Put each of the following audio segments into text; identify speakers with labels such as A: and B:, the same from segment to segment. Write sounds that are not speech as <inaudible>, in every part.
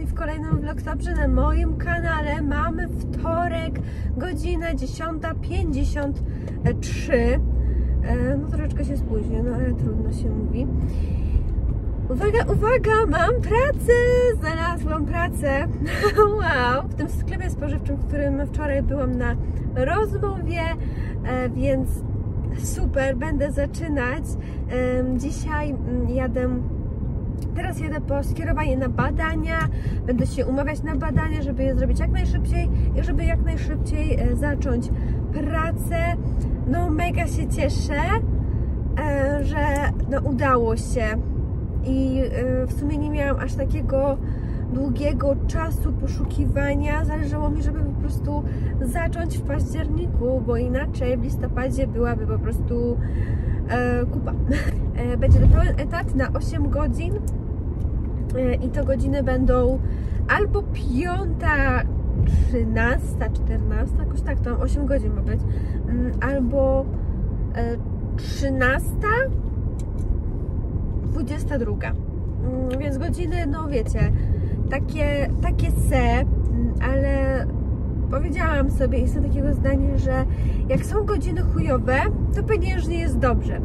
A: serdecznie w kolejnym vlogtobrze na moim kanale. Mamy wtorek, godzina 10.53. E, No troszeczkę się spóźnię, no ale trudno się mówi. Uwaga, uwaga, mam pracę! Znalazłam pracę. <laughs> Wow! W tym sklepie spożywczym, w którym wczoraj byłam na rozmowie, e, więc super, będę zaczynać. Dzisiaj mm, jadę Teraz jadę po skierowanie na badania. Będę się umawiać na badania, żeby je zrobić jak najszybciej i żeby jak najszybciej e, zacząć pracę. No mega się cieszę, e, że no, udało się. I e, w sumie nie miałam aż takiego długiego czasu poszukiwania. Zależało mi, żeby po prostu zacząć w październiku, bo inaczej w listopadzie byłaby po prostu e, kupa. <laughs> E, Będzie to pełen etat na 8 godzin E, i to godziny będą albo 5, 13, 14, jakoś tak, to 8 godzin ma być, Mm, albo e, 13, 22. Mm, Więc godziny, no wiecie, takie, takie se, mm, ale powiedziałam sobie, jestem takiego zdania, że jak są godziny chujowe, to pieniężnie jest dobrze.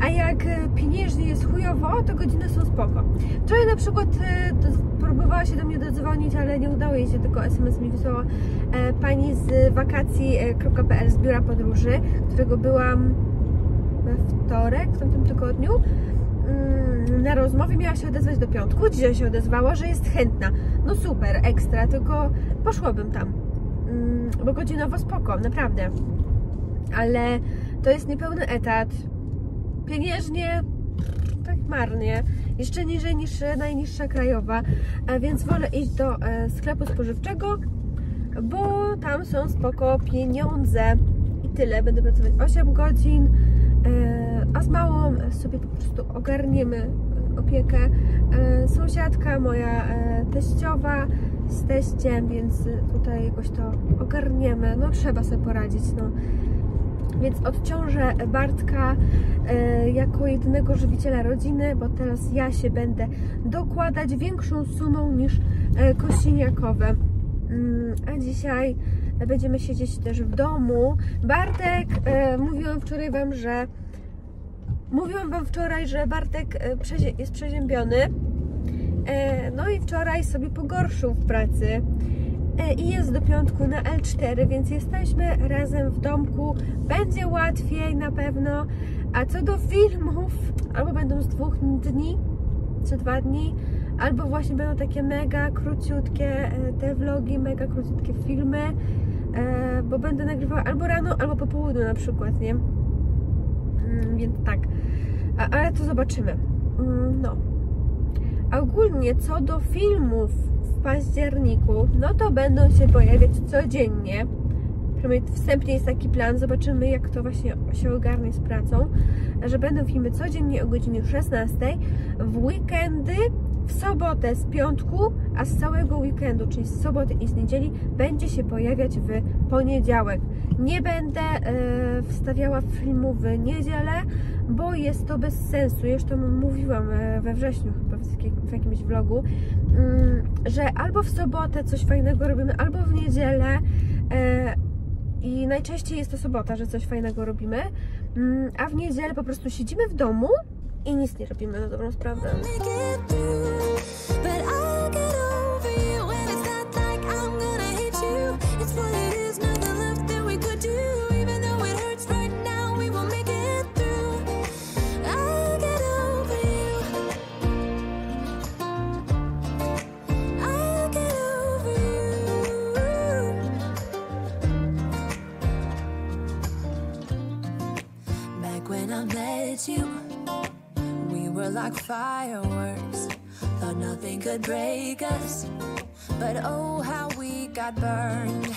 A: A jak e, pieniężnie jest chujowo, to godziny są spoko. Wczoraj na przykład e, próbowała się do mnie dodzwonić, ale nie udało jej się, tylko SMS mi wysłała e, pani z wakacji.pl z biura podróży, którego byłam we wtorek, w tamtym tygodniu mm, na rozmowie miała się odezwać do piątku, dzisiaj się odezwała, że jest chętna. No super, ekstra, tylko poszłabym tam. Mm, Bo godzinowo spoko, naprawdę. Ale to jest niepełny etat. Pieniężnie tak marnie. Jeszcze niżej niż najniższa krajowa. E, Więc wolę iść do e, sklepu spożywczego, bo tam są spoko pieniądze. I tyle. Będę pracować 8 godzin, e, a z małą sobie po prostu ogarniemy opiekę. E, Sąsiadka, moja e, teściowa z teściem, więc tutaj jakoś to ogarniemy. No trzeba sobie poradzić, no. Więc odciążę Bartka e, jako jedynego żywiciela rodziny, bo teraz ja się będę dokładać większą sumą niż e, kościeniakowe. Mm, A dzisiaj będziemy siedzieć też w domu. Bartek, mówiłam wczoraj Wam, że mówiłam Wam wczoraj, że Bartek e, jest przeziębiony. E, No i wczoraj sobie pogorszył w pracy E, i jest do piątku na L4, więc jesteśmy razem w domku. Będzie łatwiej na pewno. A co do filmów, albo będą z dwóch dni, czy dwa dni, albo właśnie będą takie mega króciutkie te vlogi, mega króciutkie filmy, bo będę nagrywała albo rano, albo po południu na przykład, nie? Mm, Więc tak. Ale to zobaczymy. Mm, No. A ogólnie co do filmów w październiku, no to będą się pojawiać codziennie. Wstępnie jest taki plan, zobaczymy jak to właśnie się ogarnie z pracą, że będą filmy codziennie o godzinie 16, w weekendy, w sobotę z piątku, a z całego weekendu, czyli z soboty i z niedzieli, będzie się pojawiać w poniedziałek. Nie będę e, wstawiała filmu w niedzielę, bo jest to bez sensu. Już to mówiłam e, we wrześniu chyba w, jakim- w jakimś vlogu, mm, że albo w sobotę coś fajnego robimy, albo w niedzielę. e, I najczęściej jest to sobota, że coś fajnego robimy, mm, a w niedzielę po prostu siedzimy w domu i nic nie robimy na dobrą sprawę.
B: It's you. We were like fireworks, thought nothing could break us. But oh, how we got burned.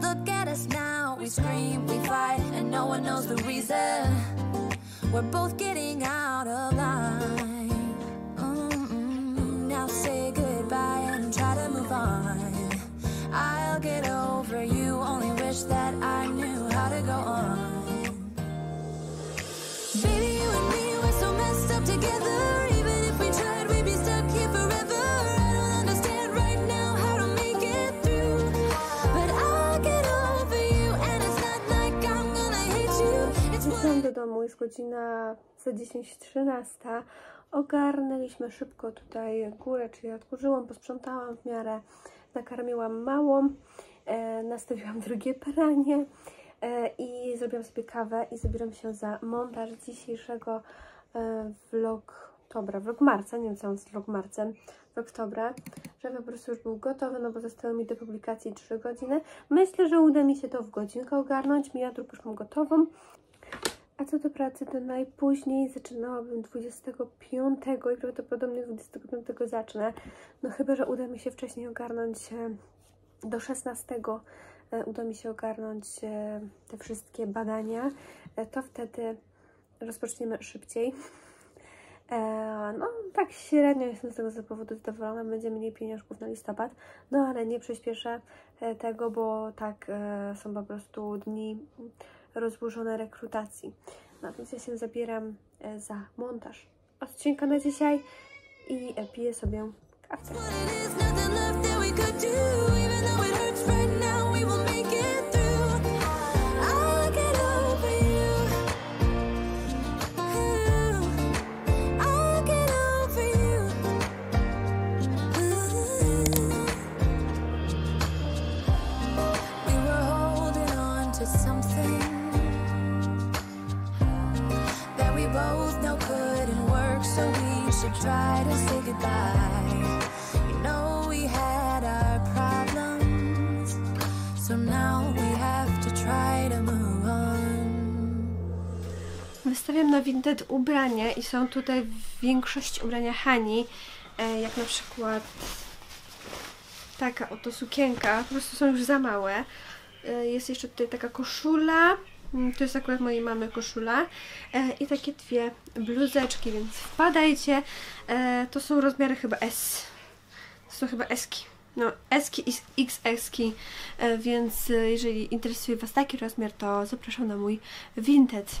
B: Look at us now, we scream, we fight, and no one knows the reason. We're both getting out of line. Mm-mm. Now say goodbye and try to move on. I'll get over you,
A: jest godzina za 10.13. Ogarnęliśmy szybko tutaj górę, czyli odkurzyłam, posprzątałam w miarę, nakarmiłam małą, e, nastawiłam <laughs> drugie pranie e, i zrobiłam sobie kawę i zabieram się za montaż dzisiejszego e, vlog, dobra, vlog marca, nie wiem co mam z vlog marcem, vlog dobra, żeby po prostu już był gotowy, no bo zostały mi do publikacji 3 godziny. Myślę, że uda mi się to w godzinkę ogarnąć, miniaturkę już mam gotową. A co do pracy, to najpóźniej zaczynałabym 25 i prawdopodobnie 25 zacznę. No chyba, że uda mi się wcześniej ogarnąć e, do 16 e, uda mi się ogarnąć e, te wszystkie badania, to wtedy rozpoczniemy szybciej. No, tak średnio jestem z tego z powodu zadowolona. Będzie mniej pieniążków na listopad, no ale nie przyspieszę tego, bo tak są po prostu dni rozłożone rekrutacji. No więc ja się zabieram e, za montaż odcinka na dzisiaj i e, piję sobie kawę. Wystawiam na Vinted ubrania i są tutaj w większości ubrania Hani, e, jak na przykład taka oto sukienka, po prostu są już za małe. E, Jest jeszcze tutaj taka koszula, mm, to jest akurat mojej mamy koszula e, i takie dwie bluzeczki, więc wpadajcie. To są rozmiary chyba S. To są chyba Eski. No, Eski i XS-ki, więc jeżeli interesuje Was taki rozmiar, to zapraszam na mój Vinted.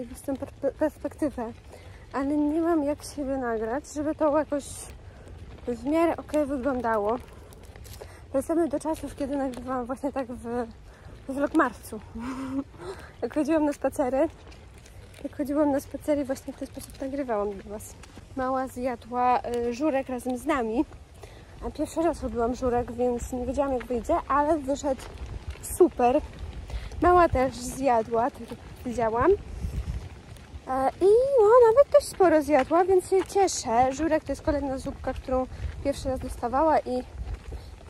A: zajebistą per- perspektywę, ale nie mam jak siebie nagrać, żeby to jakoś w miarę ok wyglądało. Wracamy do czasów, kiedy nagrywałam właśnie tak w, w vlogmarcu. <laughs> jak chodziłam na spacery, jak chodziłam na spacery, właśnie w ten sposób nagrywałam dla Was. Mała zjadła y, żurek razem z nami. A pierwszy raz robiłam żurek, więc nie wiedziałam jak wyjdzie, ale wyszedł super. Mała też zjadła, tak jak widziałam. E, I no, nawet dość sporo zjadła, więc się cieszę. Żurek to jest kolejna zupka, którą pierwszy raz dostawała i,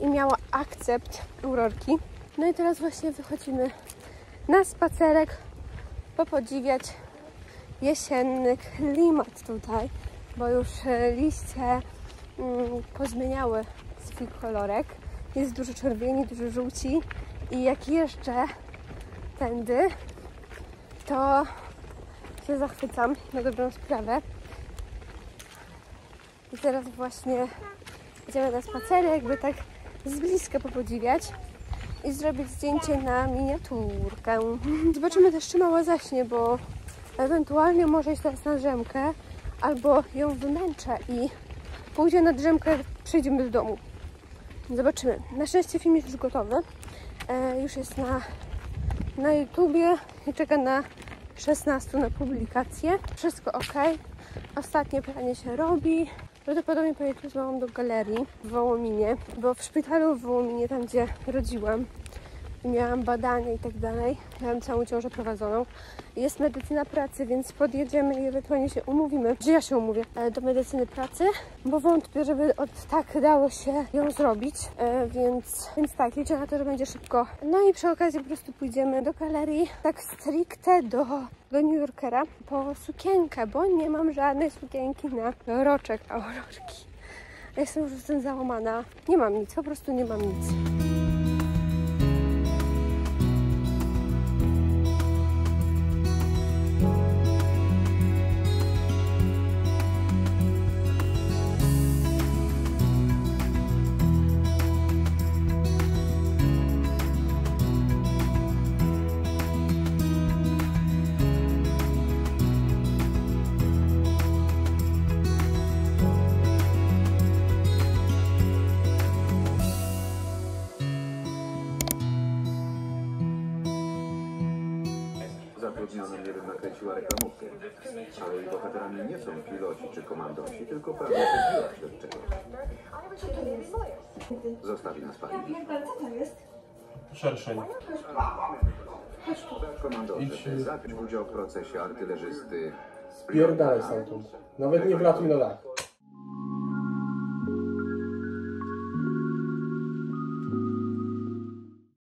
A: i miała akcept urorki. No i teraz właśnie wychodzimy na spacerek, popodziwiać jesienny klimat tutaj, bo już e, liście mm, pozmieniały swój kolorek. Jest dużo czerwieni, dużo żółci i jak jeszcze tędy, to się zachwycam na dobrą sprawę. I teraz właśnie idziemy na spacerek, jakby tak z bliska popodziwiać. i zrobić zdjęcie na miniaturkę. Zobaczymy też, czy mała zaśnie, bo ewentualnie może iść teraz na drzemkę, albo ją wymęczę i pójdzie na drzemkę, przejdziemy do domu. Zobaczymy. Na szczęście film jest już gotowy. E, już jest na, na YouTubie i czeka na 16 na publikację. Wszystko ok. Ostatnie pranie się robi. Prawdopodobnie pojedę z mamą do galerii w Wołominie, bo w szpitalu w Wołominie, tam gdzie rodziłam miałam badania i tak dalej, miałam całą ciążę prowadzoną. Jest medycyna pracy, więc podjedziemy i ewentualnie się umówimy, że ja się umówię e, do medycyny pracy, bo wątpię, żeby od tak dało się ją zrobić, e, więc, więc tak, liczę na to, że będzie szybko. No i przy okazji po prostu pójdziemy do galerii, tak stricte do, do New Yorkera po sukienkę, bo nie mam żadnej sukienki na roczek, a o roczki. Jestem już jestem załamana. Nie mam nic, po prostu nie mam nic.
C: Nakręciła reklamówkę. Ale jej bohaterami nie są piloci czy komandosi, tylko prawnicy biura śledczego. Zostawi nas pani.
D: Szerszeń.
C: Komandorze,
D: Idź.
C: by zacząć udział w procesie artylerzysty...
D: Pierdalaj stamtąd. Nawet nie wlatuj na dach.